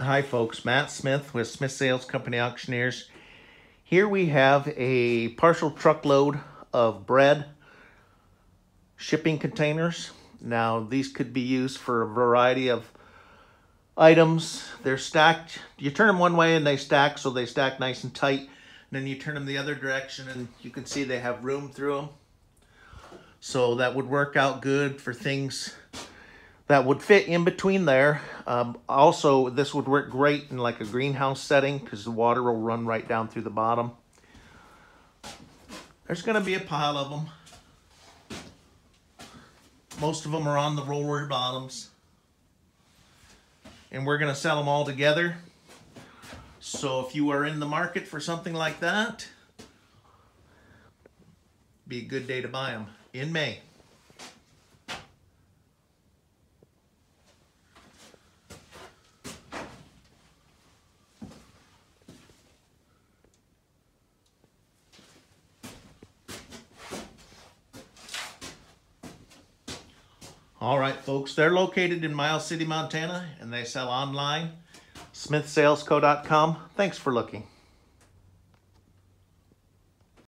Hi folks, Matt Smith with Smith Sales Company Auctioneers. Here we have a partial truckload of bread shipping containers. Now these could be used for a variety of items. They're stacked, you turn them one way and they stack so they stack nice and tight. And then you turn them the other direction and you can see they have room through them. So that would work out good for things that would fit in between there. Um, also, this would work great in like a greenhouse setting because the water will run right down through the bottom. There's going to be a pile of them. Most of them are on the roller bottoms. And we're going to sell them all together. So if you are in the market for something like that, be a good day to buy them in May. All right, folks, they're located in Miles City, Montana, and they sell online. SmithSalesCo.com. Thanks for looking.